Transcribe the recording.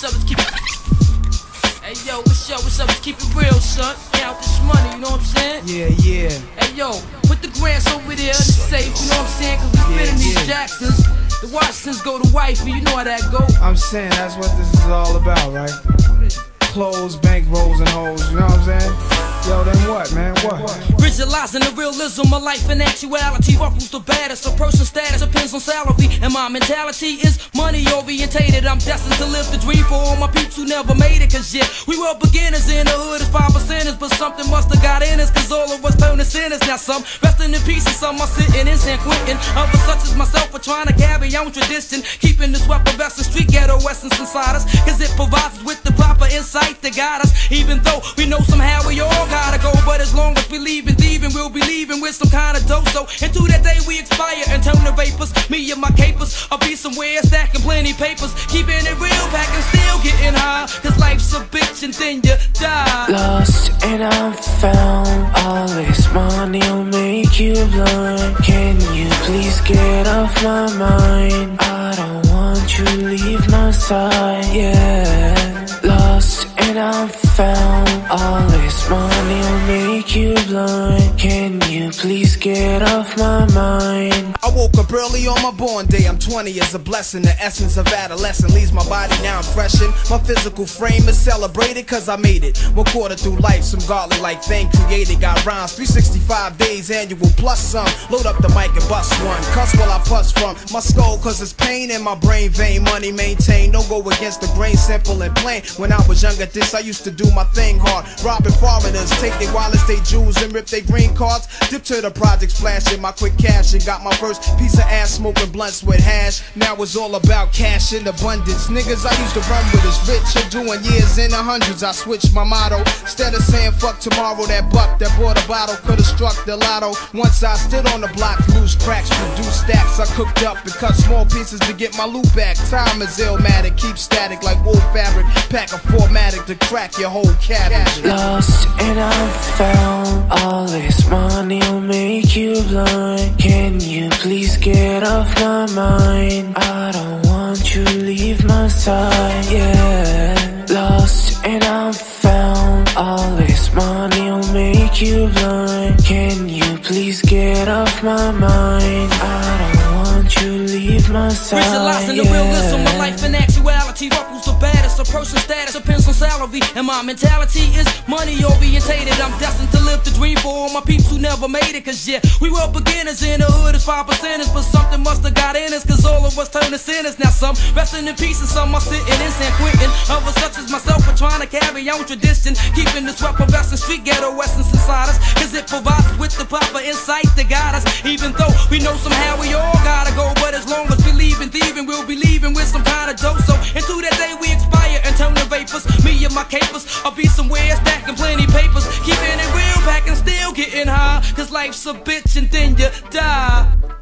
what's up? Let's keep it. Hey yo, what's up? What's up? Let's keep it real, son. Count this money, you know what I'm saying? Yeah, yeah. Hey yo, put the grants over there in the safe, you know what I'm saying? Cause we Yeah, spinning these yeah. Jacksons. The Washingtons go to wifey, you know how that go. I'm saying that's what this is all about, right? Clothes, bank rolls, and hoes, you know what I'm saying? Yo, then what, man? What? Visualizing the realism of life and actuality. Who's the baddest? A person's status depends on salary. And my mentality is money orientated. I'm destined to live the dream for all my peeps who never made it. Cause yeah, we were beginners in the hood as five percenters. But something must have got in us. Cause all of us turn to sinners. Now some resting in peace and some are sitting in San Quentin. Others such as myself are trying to carry on tradition. Keeping this weapon vest and street ghetto essence inside us. Cause it provides us with the insight to guide us. Even though we know somehow we all gotta go. But as long as we leave and thieving, we'll be leaving with some kind of dope. So into that day we expire and turn to vapors. Me and my capers, I'll be somewhere stacking plenty papers. Keeping it real, packing still getting high. Cause life's a bitch and then you die. Lost and I'm found. All this money will make you blind. Can you please get off my mind? I don't want you to leave my side. Yeah. I'm found. All this money will make you blind. Can you please get off my mind? I woke up early on my born day. I'm 20 is a blessing. The essence of adolescence leaves my body now I'm freshened. My physical frame is celebrated cause I made it. One quarter through life, some godly like thing created. Got rhymes 365 days annual plus some. Load up the mic and bust one. Cuss while I puss from my skull cause it's pain in my brain vein. Money maintained. Don't go against the grain, simple and plain. When I was young at this, I used to do my thing hard. Robbing foreigners, take their wallets, they jewels, and rip their green cards. To the projects, flashing my quick cash and got my first piece of ass smoking blunts with hash. Now it's all about cash in abundance. Niggas I used to run with is rich are doing years in the hundreds. I switched my motto. Instead of saying fuck tomorrow, that buck that bought a bottle could have struck the lotto. Once I stood on the block, loose cracks, produce stacks. I cooked up and cut small pieces to get my loot back. Time is illmatic, keep static like wool fabric. Pack a formatic to crack your whole cabbage. Lost and I'm found. All this money will make you blind. Can you please get off my mind? I don't want you to leave my side. Yeah. Lost and I'm found. All this money will make you blind. Can you please get off my mind? I don't want you to leave my side. Visualizing the yeah. realism of life and actuality. What the? Person's status depends on salary. And my mentality is money orientated. I'm destined to live the dream for all my peeps who never made it. Cause yeah, we were beginners in the hood as five percenters. But something must have got in us. Cause all of us turn to sinners. Now some resting in peace and some are sitting in San Quentin. Others such as myself are trying to carry on tradition. Keeping this weapon vest and street ghetto essence inside us. Cause it provides with the proper insight to guide us. Even though we know somehow we all gotta go. But as long as we leave and thieving, we'll be leaving with some kind of dope. So into that day we I'll be somewhere stacking plenty papers, keeping it real, packing, still getting high. Cause life's a bitch and then you die.